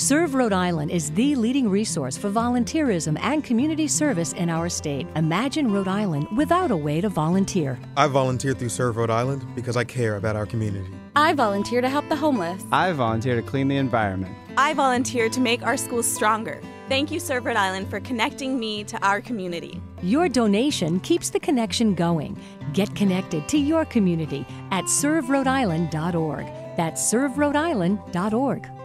Serve Rhode Island is the leading resource for volunteerism and community service in our state. Imagine Rhode Island without a way to volunteer. I volunteer through Serve Rhode Island because I care about our community. I volunteer to help the homeless. I volunteer to clean the environment. I volunteer to make our schools stronger. Thank you, Serve Rhode Island, for connecting me to our community. Your donation keeps the connection going. Get connected to your community at serverhodeisland.org. That's serverhodeisland.org.